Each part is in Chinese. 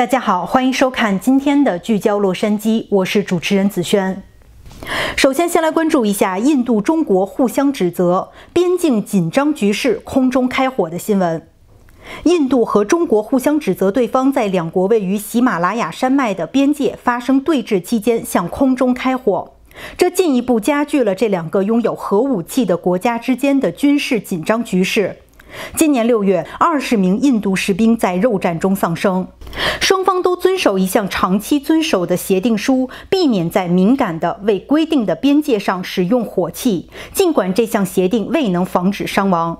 大家好，欢迎收看今天的聚焦洛杉矶，我是主持人子轩。首先，先来关注一下印度、中国互相指责边境紧张局势空中开火的新闻。印度和中国互相指责对方在两国位于喜马拉雅山脉的边界发生对峙期间向空中开火，这进一步加剧了这两个拥有核武器的国家之间的军事紧张局势。今年六月，二十名印度士兵在肉战中丧生。双方都遵守一项长期遵守的协定书，避免在敏感的未规定的边界上使用火器。尽管这项协定未能防止伤亡。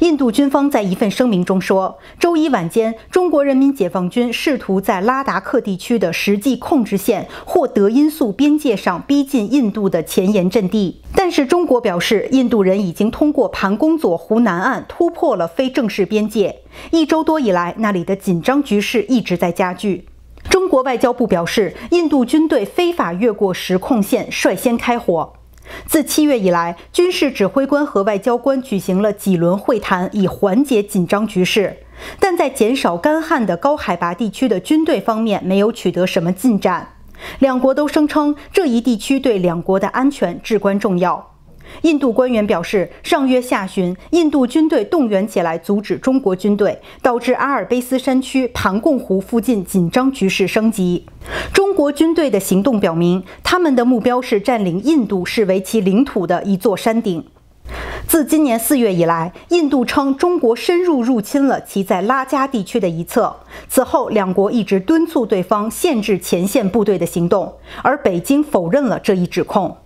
印度军方在一份声明中说，周一晚间，中国人民解放军试图在拉达克地区的实际控制线或德音素边界上逼近印度的前沿阵地。但是，中国表示，印度人已经通过盘公佐湖南岸突破了非正式边界。一周多以来，那里的紧张局势一直在加剧。中国外交部表示，印度军队非法越过实控线，率先开火。自七月以来，军事指挥官和外交官举行了几轮会谈，以缓解紧张局势。但在减少干旱的高海拔地区的军队方面，没有取得什么进展。两国都声称这一地区对两国的安全至关重要。印度官员表示，上月下旬，印度军队动员起来阻止中国军队，导致阿尔卑斯山区盘贡湖附近紧张局势升级。中国军队的行动表明，他们的目标是占领印度视为其领土的一座山顶。自今年四月以来，印度称中国深入入侵了其在拉加地区的一侧。此后，两国一直敦促对方限制前线部队的行动，而北京否认了这一指控。